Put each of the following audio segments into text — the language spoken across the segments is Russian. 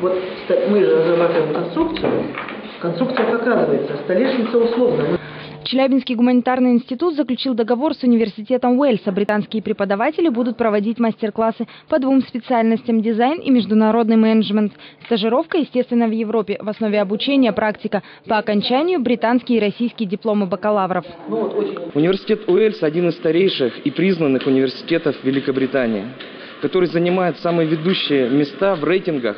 Вот мы же разрабатываем конструкцию. Конструкция показывается. Столешница условно. Челябинский гуманитарный институт заключил договор с университетом Уэльса. Британские преподаватели будут проводить мастер-классы по двум специальностям – дизайн и международный менеджмент. Стажировка, естественно, в Европе. В основе обучения практика. По окончанию – британские и российские дипломы бакалавров. Университет Уэльс – один из старейших и признанных университетов Великобритании, который занимает самые ведущие места в рейтингах,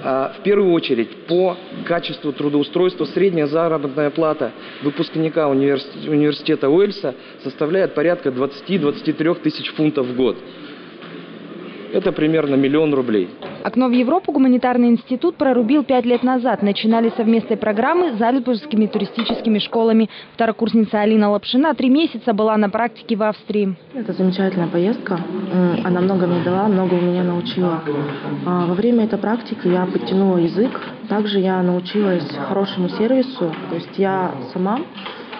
в первую очередь по качеству трудоустройства. Средняя заработная плата выпускника универс- университета Уэльса составляет порядка 20-23 тысяч фунтов в год. Это примерно миллион рублей. Окно в Европу гуманитарный институт прорубил пять лет назад. Начинали совместной программы с зальцбургскими туристическими школами. Второкурсница Алина Лапшина три месяца была на практике в Австрии. Это замечательная поездка. Она много мне дала, много у меня научила. А, Во время этой практики я подтянула язык. Также я научилась хорошему сервису. То есть я сама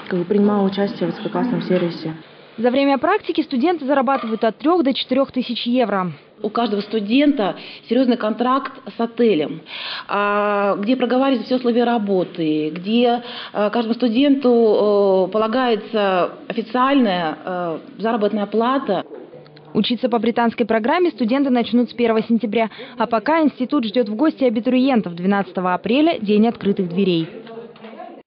как бы, принимала участие в высококлассном сервисе. За время практики студенты зарабатывают от 3 до 4 тысяч евро. У каждого студента серьезный контракт с отелем, а, где проговариваются все условия работы, где а, каждому студенту полагается официальная э, заработная плата. Учиться по британской программе студенты начнут с 1 сентября. А пока институт ждет в гости абитуриентов 12 апреля – день открытых дверей.